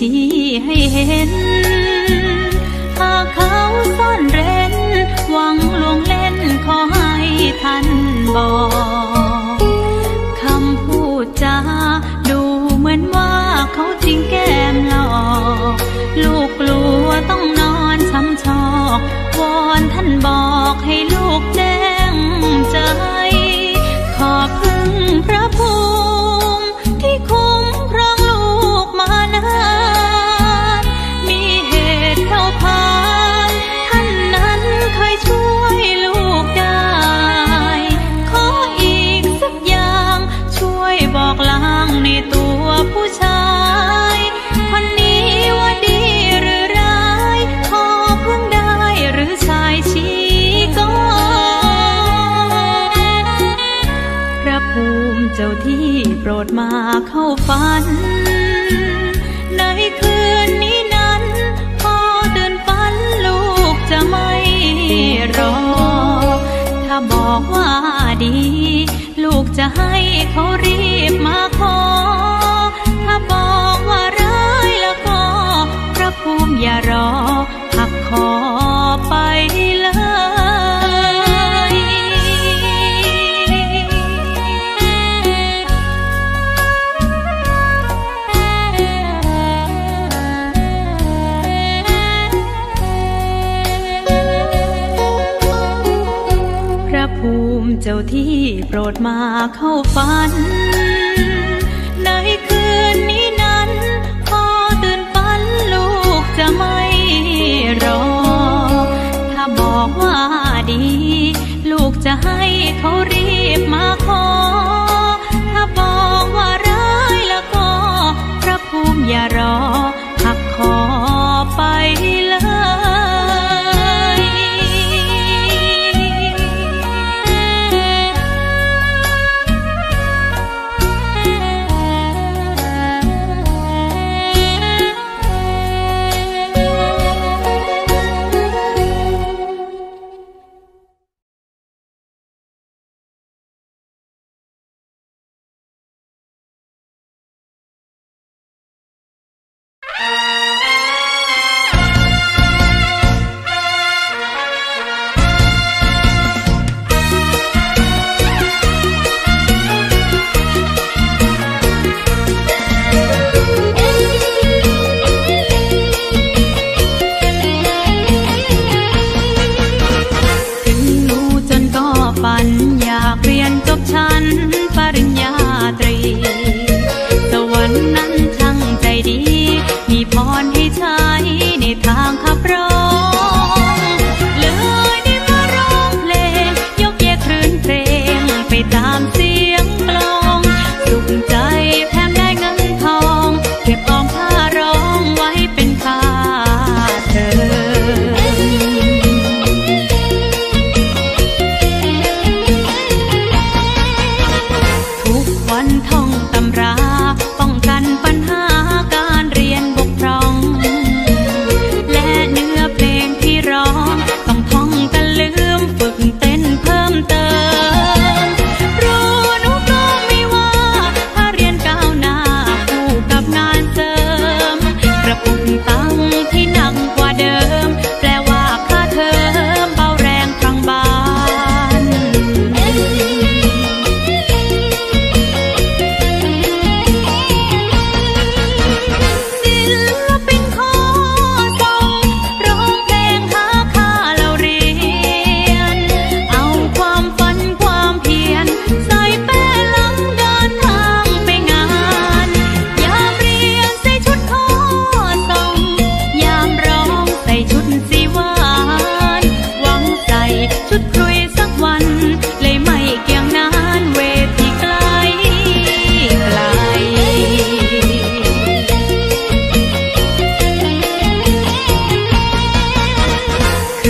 ชี้ให้เห็น เขารีบมาขอ ถ้าบอกว่าร้ายแล้วก็พระภูมิอย่ารอ โปรดมาเข้าฝัน ในคืนนี้นั้นพ่อตื่นฝันลูกจะไม่รอ ถ้าบอกว่าดี ลูกจะให้เขารีบมาขอ ถ้าบอกว่าร้ายแล้วก็พระภูมิอย่ารอ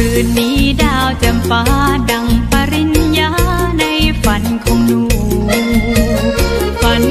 คืนนี้ดาวจำฟ้าดังปริญญาในฝันของหนูฝัน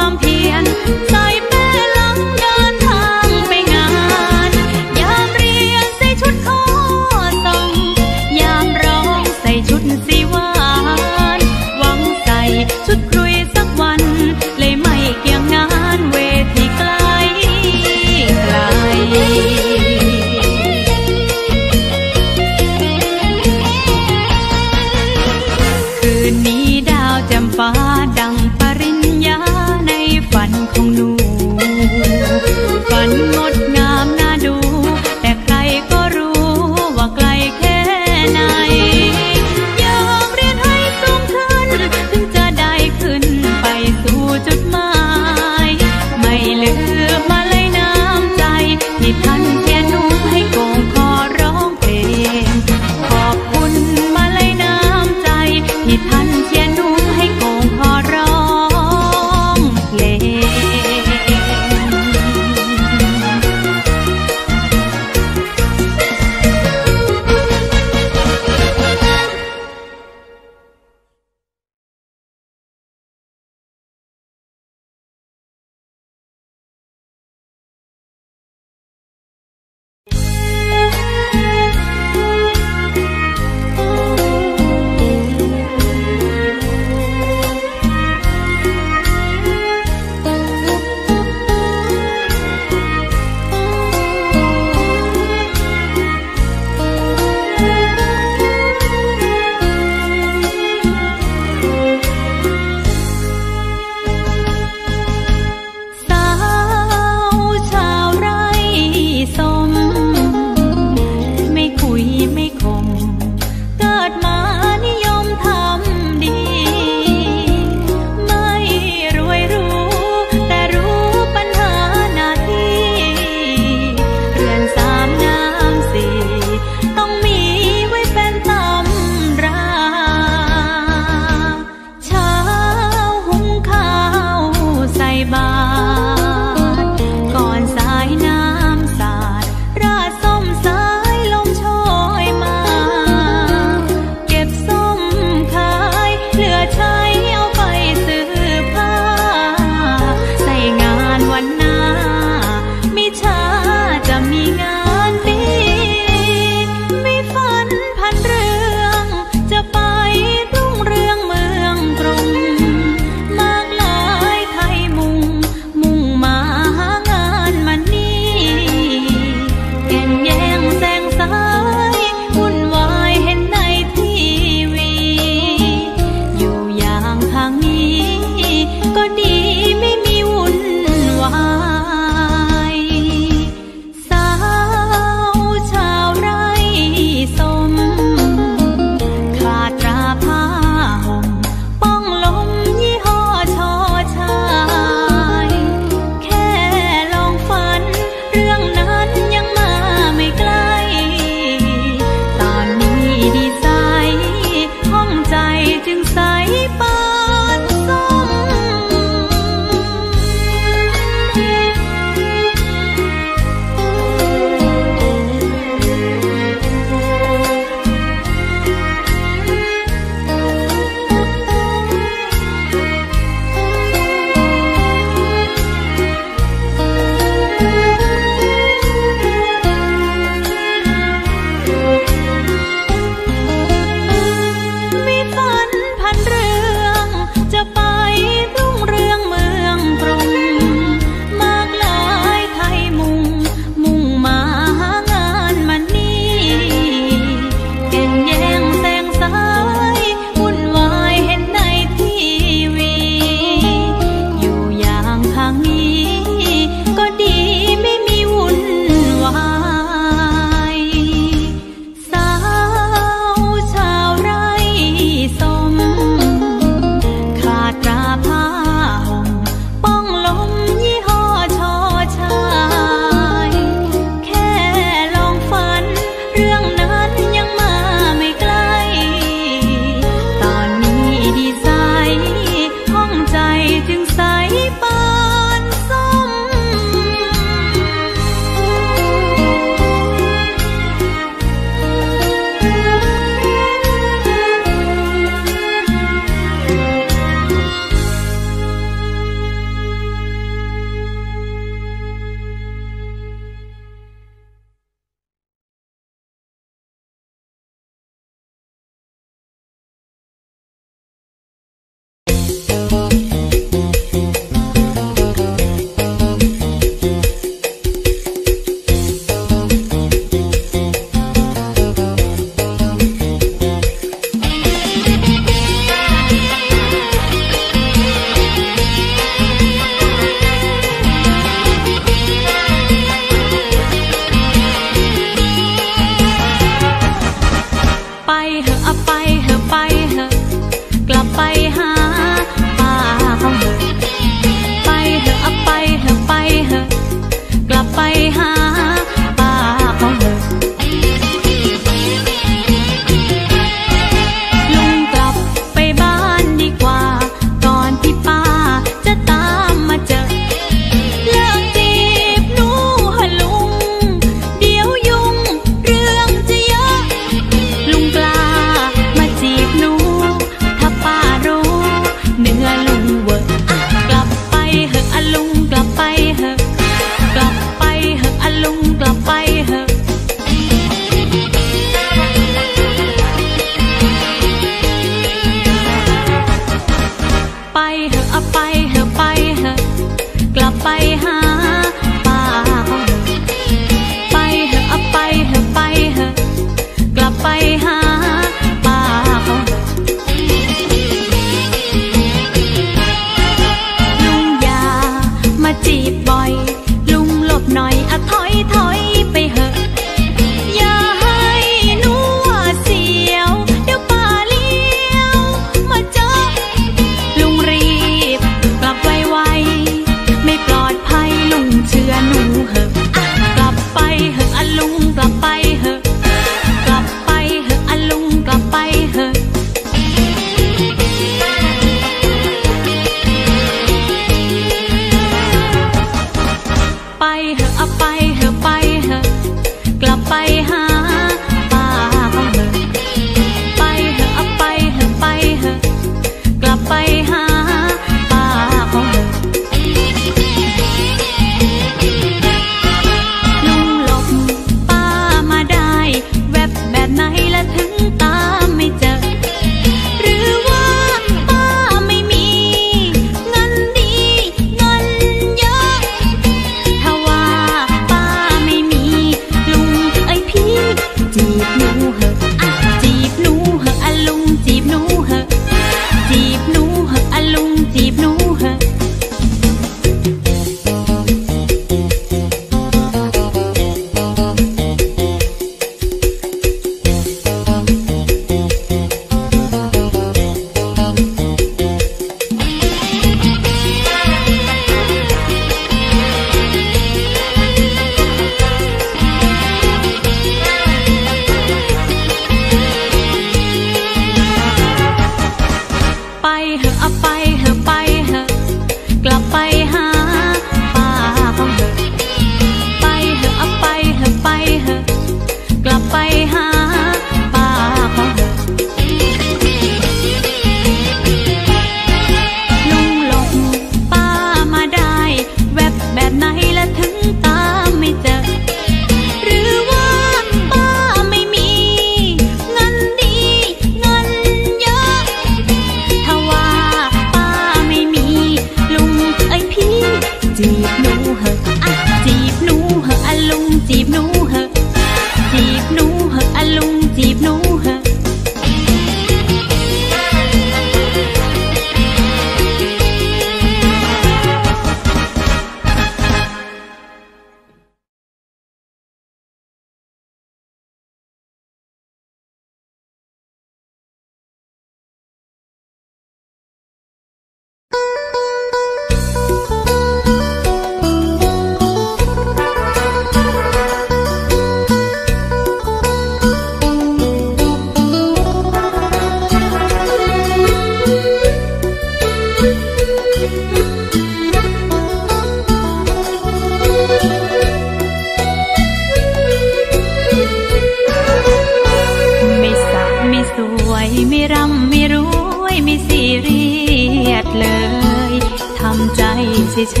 เฉ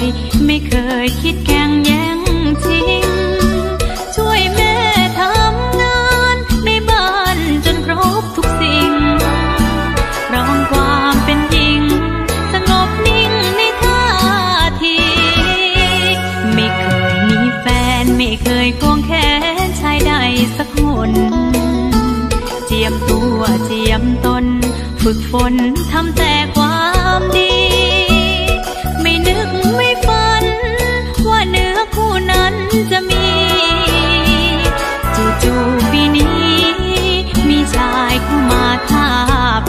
ยไม่เคยคิดแข่งแย่งชิง ช่วยแม่ทำงานไม่บ้านจนครบทุกสิ่งร้องความเป็นหญิง สงบนิ่งในท่าที ไม่เคยมีแฟนไม่เคยควงแขนชายใดสักคนเจียมตัวเจียมตน ฝึกฝนทำแต่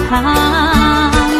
长。